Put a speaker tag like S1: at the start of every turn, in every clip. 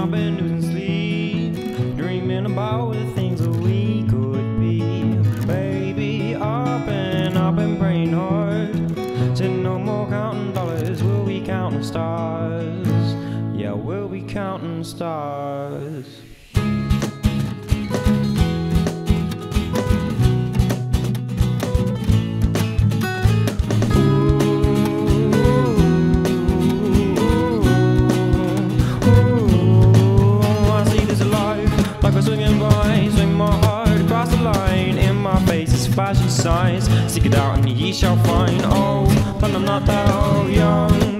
S1: I've been losing sleep, dreaming about the things that we could be. Baby, I've been, I've been praying hard. Said no more counting dollars, we'll be counting stars. Yeah, we'll be counting stars. Flashing signs. Seek it out and ye shall find. Oh, but I'm not that old, young,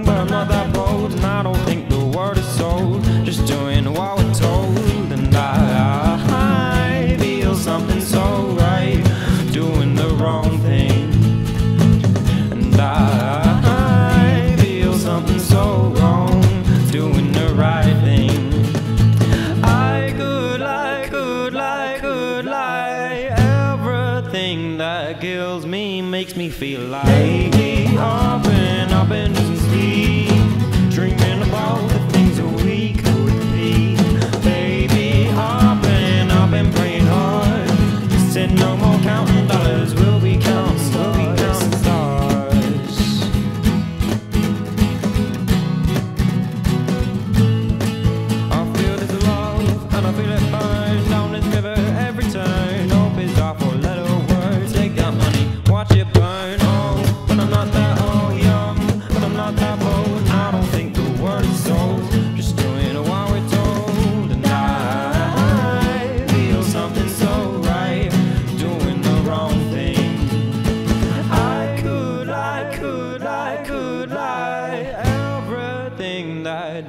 S1: that kills me makes me feel like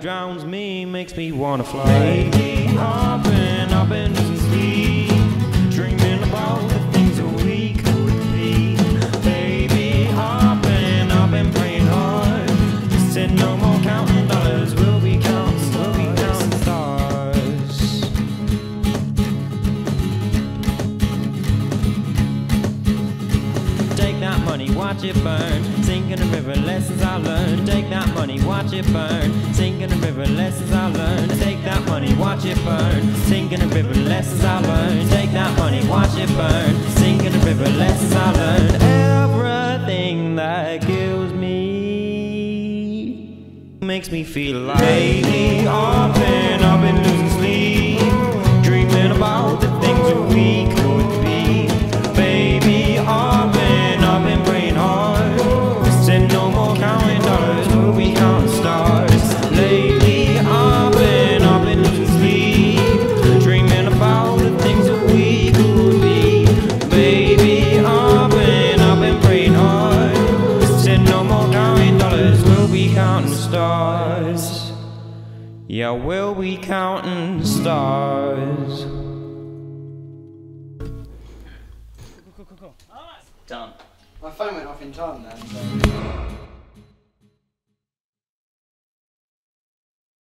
S1: drowns me makes me wanna fly. Baby, up and up and counting dollars, we'll be counting, we'll be counting stars. Take that money, watch it burn. Sink in the river, lessons I learned. Take that money, watch it burn. Sink in the river, lessons I learned. Take that money, watch it burn. Sink in the river, lessons I learned. Take that money, watch it burn. Sink in the river, lessons I learned. Everything that kills me makes me feel like. Losing Yeah, we'll be counting stars.
S2: Done.
S3: My phone went off in time then. So.